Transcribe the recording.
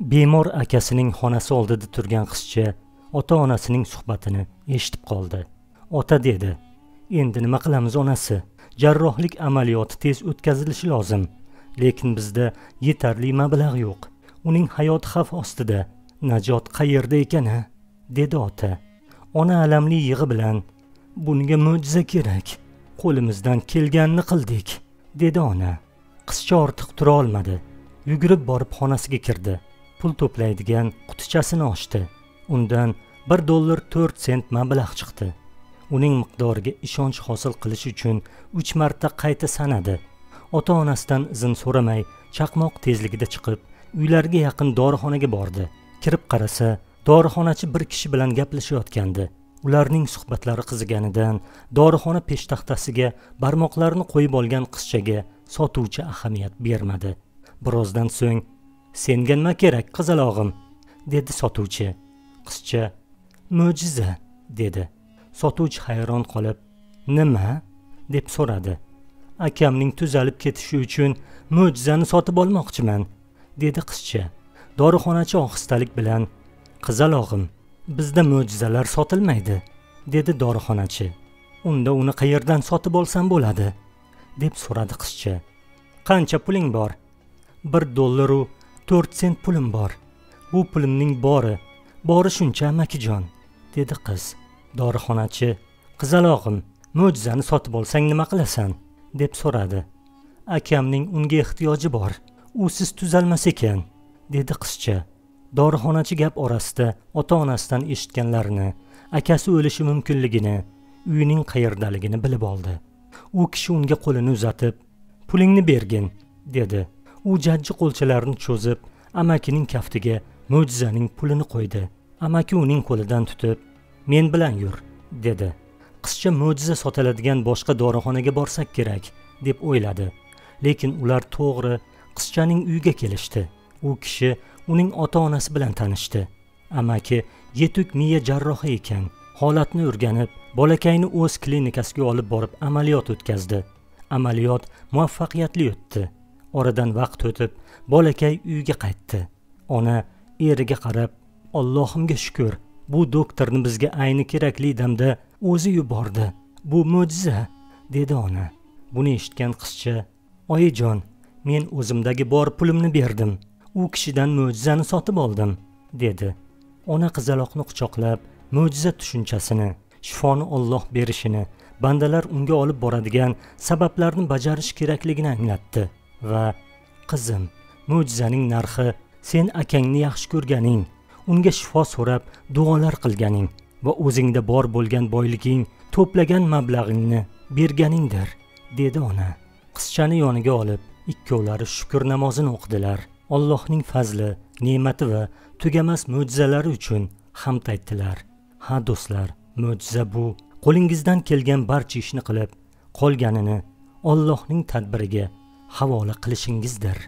bemor akasining xonasi oldida turgan qizcha ota onasining suhbatini eshitib qoldi. Ota dedi endi nima qilamiz onasi? Jarrohlik amaliyoti tez o'tkazilishi lozim lekin bizda yetarli mablag' yo'q. Uning hayoti xavf ostida. Najot qayerda ekan a dedi ota. Ona alamli yig'i bilan bunga mo'jiza kerak. Qo'limizdan kelganini qildik dedi ona. Qizcha ortiq tura olmadi. Yugurib borib xonasiga kirdi. Pul to'playdigan qutichasini ochdi. Undan bir dollar to'rt sent mablag' chiqdi. Uning miqdoriga ishonch hosil qilish uchun uch marta qayta sanadi. Ota onasidan izn so'ramay chaqmoq tezligida chiqib uylariga yaqin dorixonaga bordi. Kirib qarasa dorixonachi bir kishi bilan gaplashayotgandi. Ularning suhbatlari qiziganidan dorixona peshtaxtasiga barmoqlarini qo'yib olgan qizchaga sotuvchi ahamiyat bermadi. Birozdan so'ng senga nima kerak qizalog'im dedi sotuvchi. Qizcha mo'jiza dedi. Sotuvchi hayron qolib nima? deb so'radi. Akamning tuzalib ketishi uchun mo'jizani sotib olmoqchiman dedi qizcha. Dorixonachi ohistalik bilan qizalog'im bizda mo'jizalar sotilmaydi dedi dorixonachi. Unda uni qayerdan sotib olsam bo'ladi? deb so'radi qizcha. Qancha puling bor? Bir dollaru to'rt sent pulim bor. Bu pulimning bori. Bori shuncha amakijon dedi qiz. Dorixonachi qizalog'im mo'jizani sotib olsang nima qilasan? deb so'radi. Akamning unga ehtiyoji bor. U siz tuzalmas ekan dedi qizcha. Dorixonachi gap orasida ota onasidan eshitganlarini akasi o'lishi mumkinligini uyining qayerdaligini bilib oldi. U kishi unga qo'lini uzatib pulingni bergin dedi. U jajji qo'lchalarini cho'zib amakining kaftiga mo'jizaning pulini qo'ydi. Amaki uning qo'lidan tutib men bilan yur dedi. Qizcha mo'jiza sotiladigan boshqa dorixonaga borsak kerak deb o'yladi. Lekin ular to'g'ri qizchaning uyiga kelishdi. U kishi uning ota onasi bilan tanishdi. Amaki yetuk miya jarrohi ekan holatni o'rganib bolakayni o'z klinikasiga olib borib amaliyot o'tkazdi. Amaliyot muvaffaqiyatli o'tdi. Oradan vaqt o'tib bolakay uyga qaytdi. Ona eriga qarab allohimga shukur bu doktorni bizga ayni kerakli damda o'zi yubordi. Bu mo'jiza dedi ona. Buni eshitgan qizcha oyijon men o'zimdagi bor pulimni berdim. U kishidan mo'jizani sotib oldim dedi. Ona qizaloqni quchoqlab mo'jiza tushunchasini shifoni olloh berishini bandalar unga olib boradigan sabablarni bajarish kerakligini anglatdi. Va qizim mo'jizaning narxi sen akangni yaxshi ko'rganing unga shifo so'rab duolar qilganing va o'zingda bor bo'lgan boyliging to'plagan mablag'ingni berganingdir dedi ona. Qizchani yoniga olib ikkovlari shukr namozini o'qidilar. Allohning fazli ne'mati va tugamas mo'jizalari uchun hamd aytdilar. Ha do'stlar mo'jiza bu. Qo'lingizdan kelgan barcha ishni qilib qolganini ollohning tadbiriga havola qilishingizdir.